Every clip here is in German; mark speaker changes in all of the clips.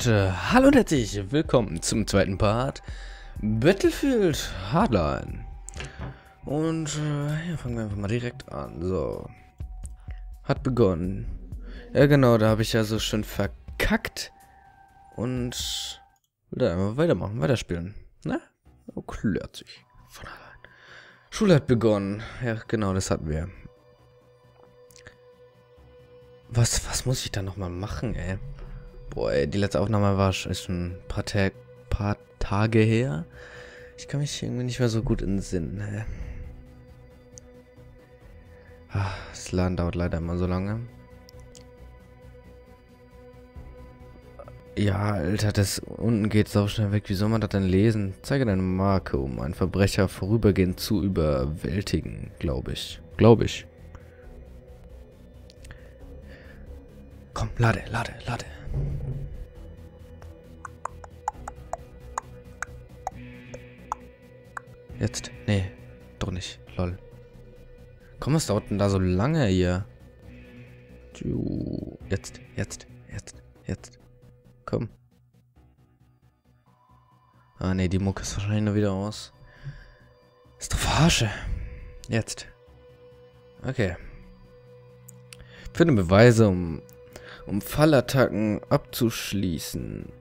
Speaker 1: Leute, hallo und herzlich willkommen zum zweiten Part Battlefield Hardline. Und äh, hier fangen wir einfach mal direkt an. So. Hat begonnen. Ja genau, da habe ich ja so schön verkackt. Und will da einfach weitermachen, weiterspielen. Ne? Oh, klärt sich. Von allein. Schule hat begonnen. Ja genau, das hatten wir. Was, was muss ich da nochmal machen, ey? Boah, ey, die letzte Aufnahme war schon, ein paar, Ta paar Tage her. Ich kann mich irgendwie nicht mehr so gut in den Sinn. Ah, das Laden dauert leider immer so lange. Ja, Alter, das unten geht so schnell weg. Wie soll man das denn lesen? Zeige deine Marke, um einen Verbrecher vorübergehend zu überwältigen, glaube ich. Glaube ich. Komm, lade, lade, lade. Jetzt? Nee, doch nicht. Lol. Komm, was dauert denn da so lange hier? Jetzt, jetzt, jetzt, jetzt. Komm. Ah, nee, die Mucke ist wahrscheinlich nur wieder aus. Ist doch verarsche. Jetzt. Okay. Finde Beweise, um um Fallattacken abzuschließen.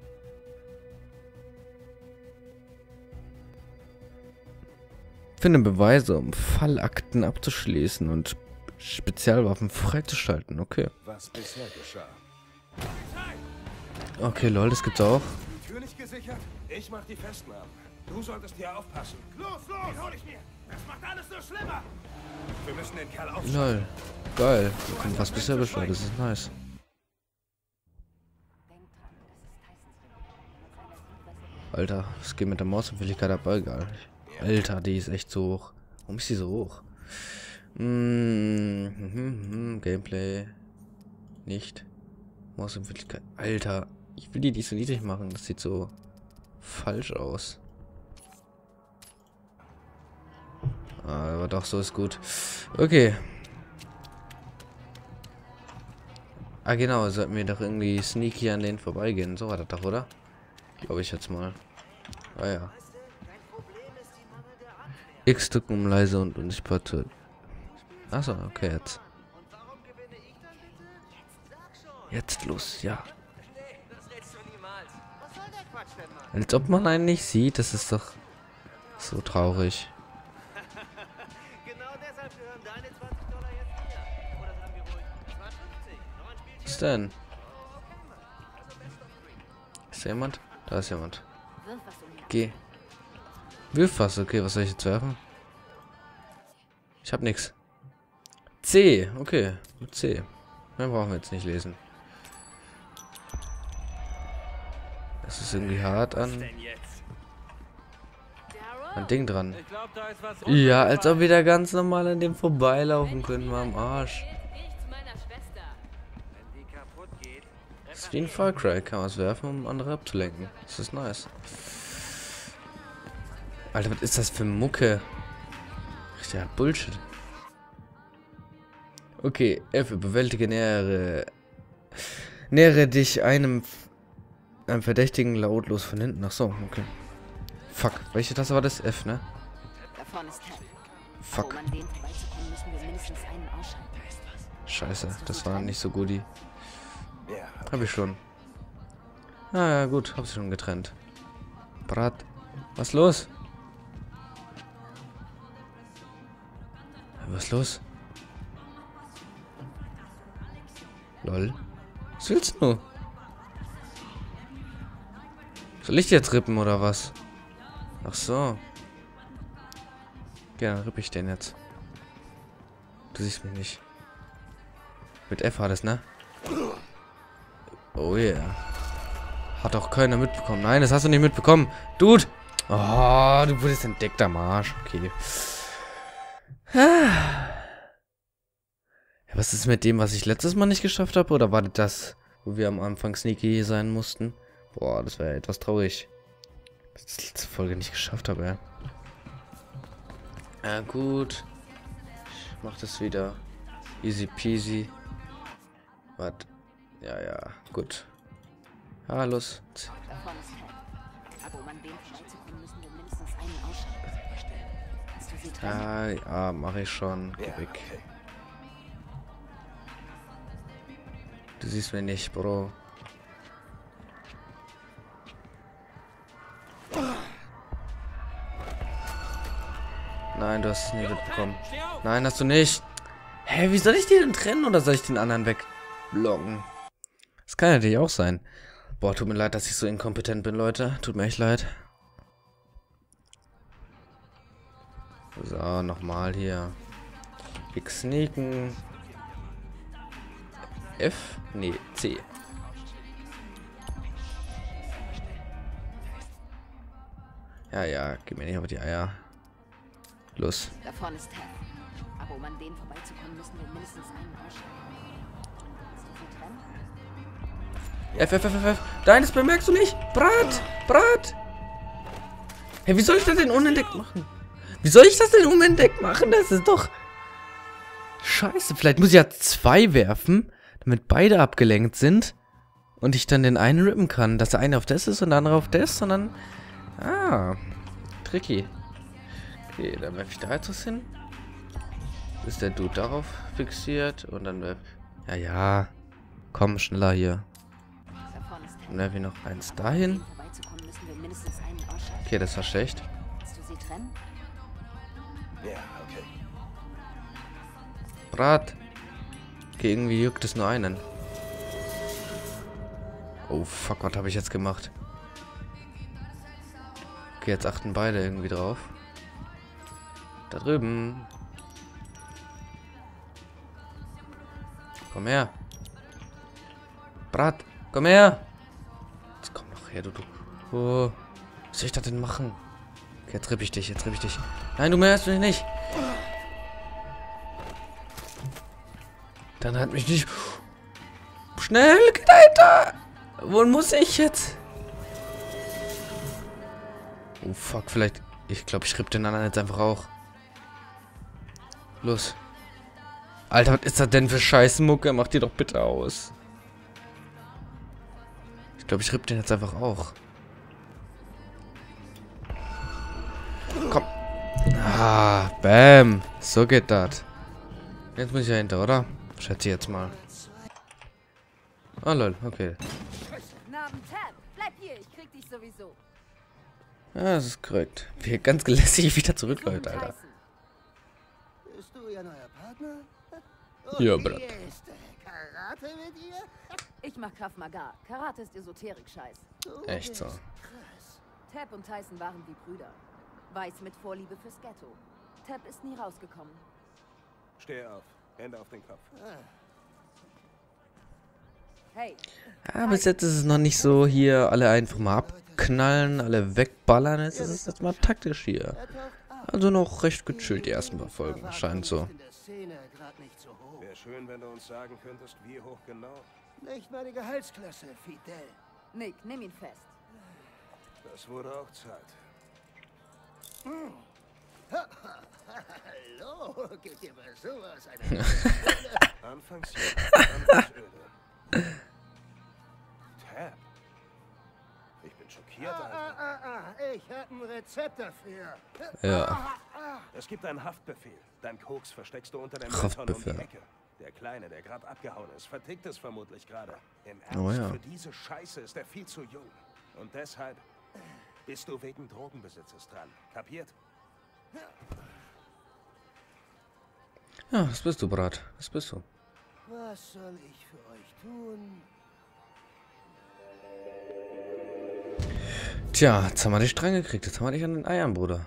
Speaker 1: Finde Beweise, um Fallakten abzuschließen und Spezialwaffen freizuschalten. Okay.
Speaker 2: Was bisher geschah.
Speaker 1: Okay, lol, das gibt's auch.
Speaker 2: Tür nicht gesichert? Ich mach die Festnahmen. Du solltest hier aufpassen. Los, los! Den hol ich mir! Das macht alles nur schlimmer! Wir müssen den Kerl aufschalten.
Speaker 1: Lol. Geil. Was bisher bescheuert, das ist nice. Alter, es geht mit der Mausempfindlichkeit aber egal. Alter, die ist echt so hoch. Warum ist die so hoch? Mm -hmm, Gameplay. Nicht. Mausempfindlichkeit. Alter, ich will die nicht so niedrig machen. Das sieht so falsch aus. Ah, aber doch, so ist gut. Okay. Ah, genau, sollten wir doch irgendwie sneaky an denen vorbeigehen. So war das doch, oder? Glaube ich jetzt mal. Ah ja. X drücken um leise und unsichtbar zu. Achso, okay, jetzt. Jetzt los, ja. Als ob man einen nicht sieht, das ist doch so traurig. Was denn? Ist da jemand? Da ist jemand. Geh. Wirf was, okay, was soll ich jetzt werfen? Ich hab nichts. C, okay. C. Mehr brauchen wir jetzt nicht lesen. Das ist irgendwie hart an. Ein Ding dran. Ja, als ob wir da ganz normal an dem vorbeilaufen können, mal am Arsch. Das ist wie ein Far Cry, kann man es werfen, um andere abzulenken. Das ist nice. Alter, was ist das für Mucke? Richtiger Bullshit. Okay, F, bewältige nähere. Nähere dich einem, einem Verdächtigen lautlos von hinten. Ach so, okay. Fuck, welche Taste war das? F, ne? Fuck. Scheiße, das war nicht so gut. Hab ich schon. Ah ja, gut, hab sie schon getrennt. Brat. Was los? Was ist los? Lol. Was willst du? Soll ich jetzt rippen oder was? Ach so. Ja, dann ripp ich den jetzt. Du siehst mich nicht. Mit F war das, ne? Oh yeah. Hat auch keiner mitbekommen. Nein, das hast du nicht mitbekommen. Dude! Oh, du wurdest entdeckt am Arsch. Okay. Was ist mit dem, was ich letztes Mal nicht geschafft habe? Oder war das, wo wir am Anfang sneaky sein mussten? Boah, das wäre etwas traurig. Dass ich die letzte Folge nicht geschafft habe, ja. Ja, gut. Ich mach das wieder. Easy peasy. Was? Ja, ja, gut. Ah, los. Ah, ja, mache ich schon. Geh
Speaker 2: Ja,
Speaker 1: weg.
Speaker 2: okay.
Speaker 1: Du siehst mich nicht, Bro. Nein, du hast es nicht mitbekommen. Nein, hast du nicht. Hä, wie soll ich die denn trennen oder soll ich den anderen wegblocken? Das kann natürlich auch sein. Boah, tut mir leid, dass ich so inkompetent bin, Leute. Tut mir echt leid. So, nochmal hier. X sneaken. F? Nee, C. Ja, ja, gib mir nicht auf die Eier. Los.
Speaker 3: Da vorne ist Ted. Aber um an dem vorbeizukommen, müssen wir mindestens einen trennen?
Speaker 1: F, F, F, F, F. Das bemerkst du nicht. Brat, Brat. Hey, wie soll ich das denn unentdeckt machen? Wie soll ich das denn unentdeckt machen? Das ist doch... Scheiße, vielleicht muss ich ja zwei werfen, damit beide abgelenkt sind. Und ich dann den einen rippen kann. Dass der eine auf das ist und der andere auf das. Und dann... Ah, tricky. Okay, dann werfe ich da jetzt was hin. Ist der Dude darauf fixiert. Und dann werf... Ja, ja. Komm, schneller hier. Dann werfe ich noch eins dahin. Okay, das war schlecht.
Speaker 2: Ja, okay.
Speaker 1: Brat. Okay, irgendwie juckt es nur einen. Oh, fuck, was habe ich jetzt gemacht? Okay, jetzt achten beide irgendwie drauf. Da drüben. Komm her. Brat, komm her. Jetzt komm noch her, du, du. Oh. Was soll ich da denn machen? Okay, jetzt ripp ich dich, jetzt ripp ich dich. Nein, du merkst mich nicht. Dann hat mich nicht... Schnell, Alter! Wo muss ich jetzt? Oh, fuck, vielleicht... Ich glaube, ich ripp den anderen jetzt einfach auch. Los. Alter, was ist das denn für Scheißmucke? Mach die doch bitte aus. Ich glaube, ich ripp den jetzt einfach auch. Ah, bam. So geht das. Jetzt muss ich ja hinter, oder? Schätze ich jetzt mal. Oh lol, okay. Ja, das ist korrekt. Wie ganz gelässig wieder zurückläuft. Alter.
Speaker 4: Bist du ihr neuer Partner?
Speaker 1: Ja,
Speaker 4: Karate mit ihr?
Speaker 3: Ich mach Krav Maga. Karate ist Esoterik-Scheiß.
Speaker 1: Echt so.
Speaker 4: Krass.
Speaker 3: Tab und Tyson waren wie Brüder. Weiß mit Vorliebe fürs Ghetto. Tab ist nie rausgekommen.
Speaker 2: Steh auf. Hände auf den Kopf.
Speaker 3: Hey,
Speaker 1: Ah, bis jetzt ist es noch nicht so hier alle einfach mal abknallen, alle wegballern. Es ist jetzt mal taktisch hier.
Speaker 4: Er.
Speaker 1: Also noch recht gechillt die ersten paar Folgen, scheint so.
Speaker 2: Wäre schön, wenn du uns sagen könntest, wie hoch genau.
Speaker 4: Nicht meine Gehaltsklasse, Fidel.
Speaker 3: Nick, nimm ihn fest.
Speaker 2: Das wurde auch Zeit.
Speaker 4: Hallo, geht dir bei sowas eine
Speaker 2: Anfangs. Tab. Ich bin schockiert,
Speaker 4: ah,
Speaker 2: Alter.
Speaker 4: ah, ah, Ich hab ein Rezept dafür.
Speaker 1: Ja.
Speaker 2: Es gibt einen Haftbefehl. Dein Koks versteckst du unter der Mülltonne um die
Speaker 1: Haftbefehl.
Speaker 2: Ecke. Der Kleine, der gerade abgehauen ist, vertickt es vermutlich gerade. Im Ernst,
Speaker 1: Oh ja.
Speaker 2: für diese Scheiße ist er viel zu jung. Und deshalb bist du wegen Drogenbesitzes dran. Kapiert?
Speaker 1: Ja, das bist du, Brat. Das bist du.
Speaker 4: Was soll ich für euch tun?
Speaker 1: Tja, jetzt haben wir dich dran gekriegt. Jetzt haben wir dich an den Eiern, Bruder.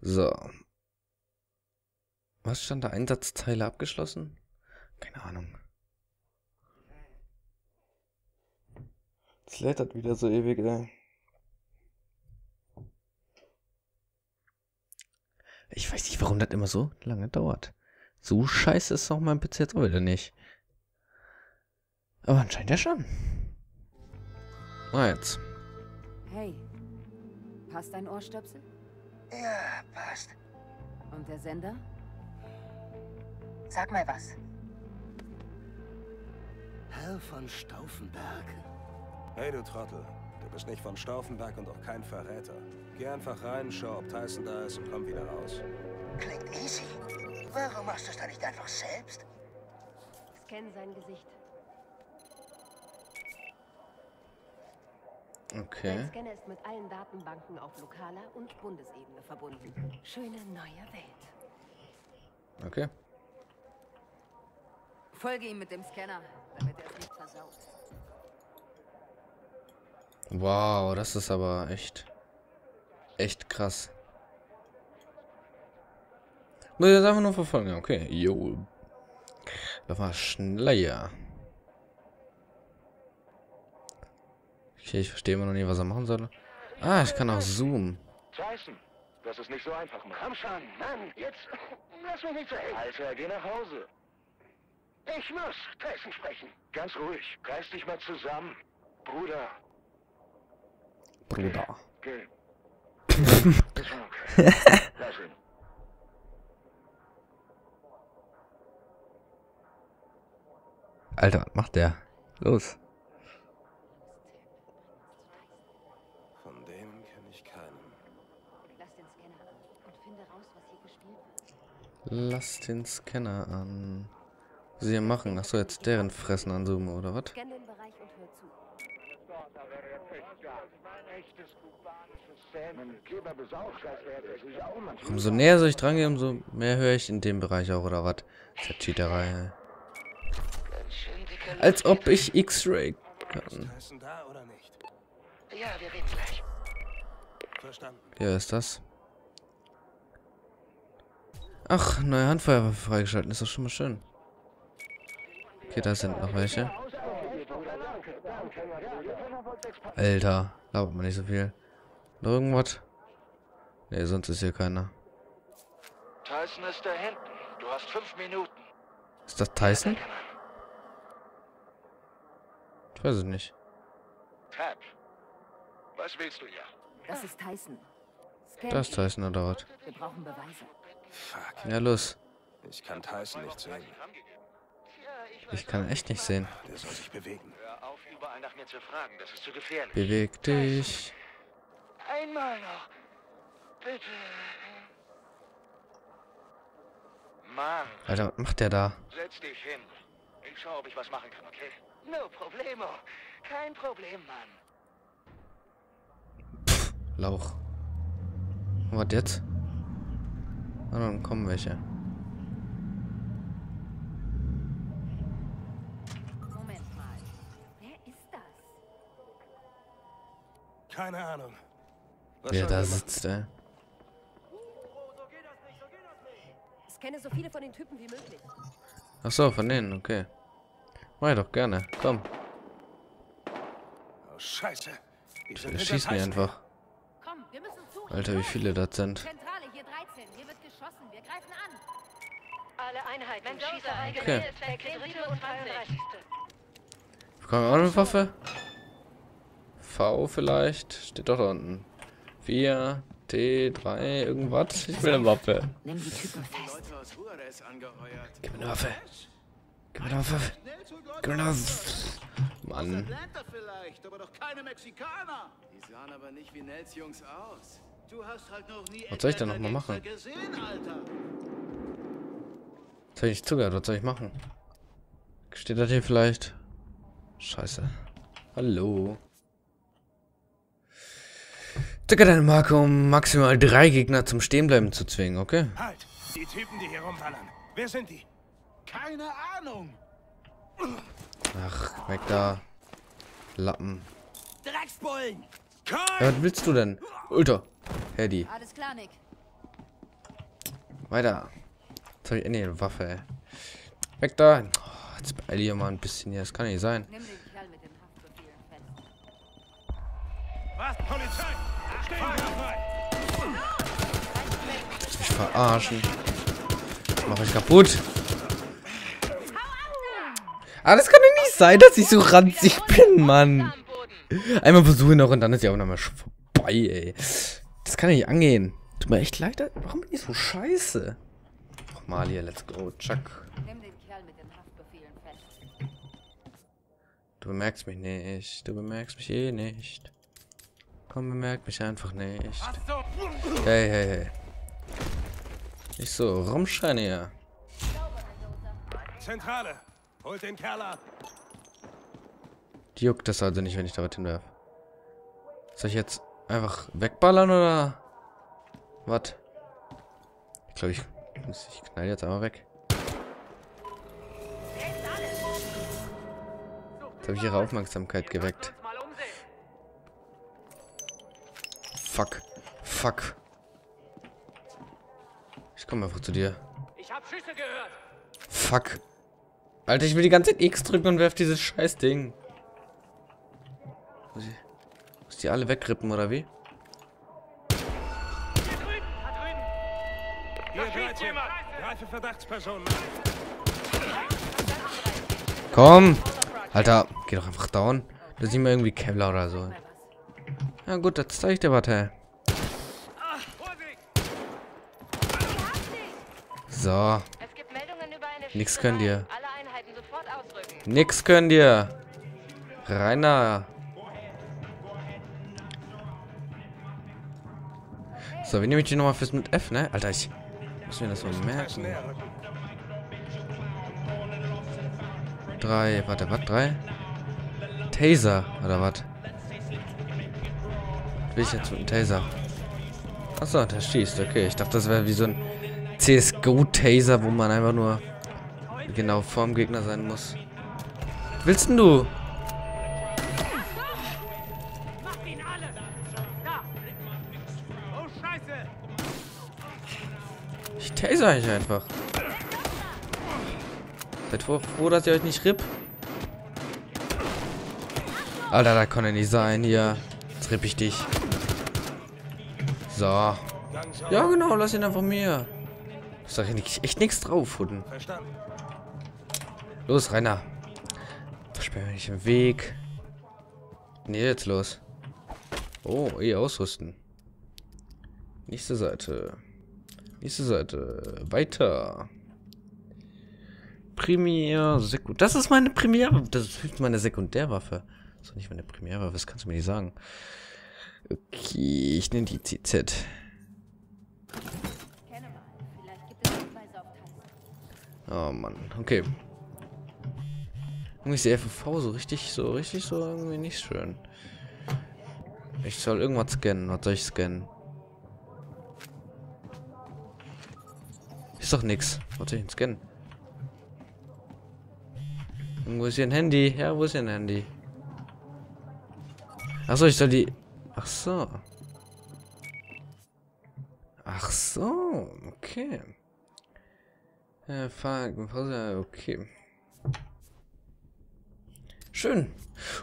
Speaker 1: So. Was stand da? Einsatzteile abgeschlossen? Keine Ahnung. Es lädt wieder so ewig, ey. Ich weiß nicht, warum das immer so lange dauert. So scheiße ist auch mein PC jetzt auch wieder nicht. Aber anscheinend ja schon. Na jetzt.
Speaker 3: Hey, passt dein Ohrstöpsel?
Speaker 4: Ja, passt.
Speaker 3: Und der Sender?
Speaker 5: Sag mal was.
Speaker 4: Herr von Stauffenberg.
Speaker 2: Hey, du Trottel. Du bist nicht von Stauffenberg und auch kein Verräter. Geh einfach rein, schau, ob Tyson da ist und komm wieder raus.
Speaker 4: Klingt easy. Warum machst du es dann nicht einfach selbst?
Speaker 3: Scan sein Gesicht.
Speaker 1: Okay.
Speaker 3: Scanner ist mit allen Datenbanken auf lokaler und Bundesebene verbunden. Schöne neue Welt.
Speaker 1: Okay.
Speaker 3: Folge ihm mit dem Scanner, damit er es nicht versaut.
Speaker 1: Wow, das ist aber echt. Echt krass. Muss ich jetzt einfach nur verfolgen. Okay, jo. Das war schneller. Okay, ich verstehe immer noch nicht, was er machen soll. Ah, ich kann auch zoomen.
Speaker 5: Tyson, das ist nicht so einfach, Mann.
Speaker 4: Komm schon, Mann, jetzt lass mich nicht so hängen.
Speaker 5: Alter, geh nach Hause.
Speaker 4: Ich muss Tyson sprechen.
Speaker 5: Ganz ruhig. Reiß dich mal zusammen. Bruder,
Speaker 1: Bruder.
Speaker 5: geh.
Speaker 1: Alter, was macht der? Los.
Speaker 2: Von denen kenne ich keinen.
Speaker 3: Lass den Scanner an und finde raus, was hier gespielt wird.
Speaker 1: Lass den Scanner an. Was sie hier machen? Achso, jetzt deren Fressen anzoomen, oder was?
Speaker 3: Scan den Bereich und hör zu.
Speaker 5: Mein Kleber besaugt, als wäre er sich auch manchmal.
Speaker 1: Umso näher soll ich dran gehen, umso mehr höre ich in dem Bereich auch, oder was? Das ist ja Cheaterei. Als ob ich X-Ray kann.
Speaker 2: Tyson da oder nicht?
Speaker 4: Ja, wir reden gleich.
Speaker 2: Verstanden.
Speaker 1: Ja, ist das? Ach, neue Handfeuerwaffe freigeschalten, ist doch schon mal schön. Okay, da sind noch welche. Alter, labert man nicht so viel. Noch irgendwas? Ne, sonst ist hier keiner.
Speaker 5: Tyson ist da hinten. Du hast fünf Minuten.
Speaker 1: Ist das Tyson? Ich weiß es nicht.
Speaker 5: Tab. Was willst du hier?
Speaker 3: Das ist Tyson. Scan
Speaker 1: Da ist. Tyson oder was?
Speaker 3: Wir brauchen Beweise.
Speaker 2: Fuck.
Speaker 1: Ja, los.
Speaker 2: Ich kann Tyson nicht sehen.
Speaker 1: Ich kann echt nicht sehen.
Speaker 2: Der soll sich bewegen.
Speaker 5: Hör auf, überall nach mir zu fragen. Das ist zu gefährlich.
Speaker 1: Beweg dich.
Speaker 4: Einmal noch. Bitte.
Speaker 5: Mann,
Speaker 1: Alter, was macht der da?
Speaker 5: setz dich hin. Ich schau, ob ich was machen kann, okay?
Speaker 4: No problemo. Kein Problem, Mann.
Speaker 1: Lauch. Und was jetzt? Ah, dann kommen welche.
Speaker 3: Moment mal. Wer ist das?
Speaker 2: Keine Ahnung.
Speaker 1: Wer da sitzt, ey.
Speaker 3: Scanne so viele von den Typen wie möglich.
Speaker 1: Ach so, von denen, okay. Mach ich doch gerne. Komm,
Speaker 2: Oh, Scheiße.
Speaker 1: Schießen die
Speaker 2: Tyson.
Speaker 1: einfach.
Speaker 3: Komm, wir müssen zu.
Speaker 1: Alter, wie viele das sind.
Speaker 3: Zentrale, hier 13. Hier wird geschossen. Wir greifen an.
Speaker 6: Alle Einheiten, Schießerei
Speaker 1: Okay.
Speaker 6: gewählt, der dritte und 32.
Speaker 1: Bekommen wir auch eine Waffe? V vielleicht? Steht doch da unten. 4, T, 3, irgendwas. Ich will eine Waffe.
Speaker 3: Nimm die Typen fest.
Speaker 1: Gib mir eine Waffe. Gib mir eine Waffe. Gib mir eine Waffe. Mann.
Speaker 7: Vielleicht, aber doch keine Mexikaner.
Speaker 8: Die sahen aber nicht wie Nels Jungs aus.
Speaker 7: Du hast halt noch nie
Speaker 1: Was soll ich denn noch
Speaker 7: Atlanta
Speaker 1: mal machen?
Speaker 7: Gesehen, Alter.
Speaker 1: Jetzt hab ich zugehört. Was soll ich machen? Steht das hier vielleicht? Scheiße. Hallo. Drücke deine Marke, um maximal drei Gegner zum Stehenbleiben zu zwingen, okay?
Speaker 2: Halt! Die Typen, die hier rumballern. Wer sind die?
Speaker 7: Keine Ahnung.
Speaker 1: Ach, weg da. Lappen.
Speaker 7: Drecksbullen.
Speaker 1: Ja, was willst du denn? Alter. Hedy.
Speaker 3: Alles klar, Nick.
Speaker 1: Weiter. Jetzt hab ich endlich eine Waffe, ey. Weg da. Oh, jetzt beeil hier mal ein bisschen hier. Das kann nicht sein.
Speaker 3: Nimm den Kerl mit den Haftbefehlen fest.
Speaker 2: Was? Polizei! Frei!
Speaker 1: Mich verarschen. Mach ich kaputt. Aber das kann doch nicht sein, dass ich so ranzig bin, Mann. Einmal versuchen noch und dann ist die Aufnahme schon vorbei, ey. Das kann nicht angehen. Tut mir echt leid. Warum bin ich so scheiße? Nochmal hier, let's go. Chuck. Du bemerkst mich nicht. Du bemerkst mich eh nicht. Komm, bemerk mich einfach nicht. Hey, hey, hey. Nicht so rumschreien hier.
Speaker 2: Zentrale. Holt den Kerl ab.
Speaker 1: Die juckt das also nicht, wenn ich da was hinwerf. Soll ich jetzt einfach wegballern oder was? Ich glaube, ich, ich knall jetzt einmal weg. Jetzt habe ich ihre Aufmerksamkeit geweckt. Fuck. Fuck. Ich komme einfach zu dir.
Speaker 6: Ich hab Schüsse gehört.
Speaker 1: Fuck. Alter, ich will die ganze Zeit X drücken und werf dieses scheiß Ding. Muss ich, muss die alle wegrippen, oder wie?
Speaker 6: Hier drüben, da drüben.
Speaker 2: Hier,
Speaker 6: schießt
Speaker 2: 13.
Speaker 6: jemand.
Speaker 2: Greife Verdachtspersonen.
Speaker 1: Komm! Alter, geh doch einfach down. Das ist nicht mehr irgendwie Kevlar oder so. Ja gut, das zeige ich dir was, hey. So, Nix
Speaker 6: sofort ausrücken.
Speaker 1: nix könnt ihr. Rainer. So, wie nehme ich die nochmal fürs mit F, ne? Alter, ich muss mir das mal merken. Drei, warte, was? Drei? Taser, oder was? Will ich jetzt mit dem Taser? Achso, der schießt, okay. Ich dachte, das wäre wie so ein CSGO-Taser, wo man einfach nur genau vorm Gegner sein muss. Willst denn du? Ich taser euch einfach. Seid froh, froh, dass ihr euch nicht ripp. Alter, da kann er nicht sein hier. Jetzt ripp ich dich. So. Ja, genau, lass ihn einfach mir. Ist doch echt, echt nichts drauf, Hunden. Los, Rainer. Versperr mir nicht im Weg. Nee, jetzt los. Oh, eh ausrüsten. Nächste Seite. Nächste Seite. Weiter. Primär Sekundär. Das ist meine Primär. Das ist meine Sekundärwaffe. Das ist doch nicht meine Primärwaffe. Das kannst du mir nicht sagen. Okay, ich nehme die CZ. Oh Mann, okay. Irgendwie ist die FV so richtig, so richtig, so irgendwie nicht schön. Ich soll irgendwas scannen. Was soll ich scannen? Ist doch nix. Was soll ich denn scannen? Wo ist hier ein Handy? Ja, wo ist hier ein Handy? Achso, ich soll die. Ach so. Ach so, okay. Äh, Pause, okay. Schön.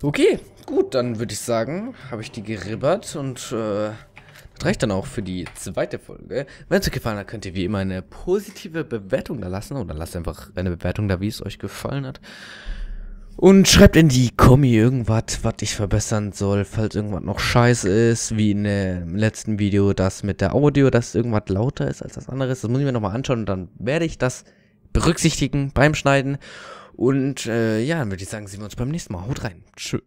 Speaker 1: Okay, gut, dann würde ich sagen, habe ich die geribbert und äh, das reicht dann auch für die zweite Folge. Wenn es euch gefallen hat, könnt ihr wie immer eine positive Bewertung da lassen oder lasst einfach eine Bewertung da, wie es euch gefallen hat. Und schreibt in die Kommi irgendwas, was ich verbessern soll, falls irgendwas noch scheiße ist, wie in dem letzten Video, das mit der Audio, dass irgendwas lauter ist als das andere. Das muss ich mir nochmal anschauen und dann werde ich das berücksichtigen beim Schneiden. Und äh, ja, dann würde ich sagen, sehen wir uns beim nächsten Mal. Haut rein. Tschüss.